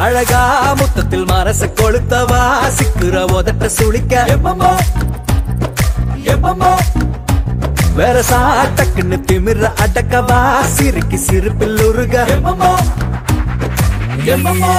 அழகா முத்தத்தில் மரச கொளுத்தவா சிக்குற உதட்ட சுழிக்க எப்பமோ எப்பமோ வேற சாட்டக்குன்னு திமிர அடக்கவா சிரிக்கு சிரிப்பில் உருக. எப்பமோ எப்பமோ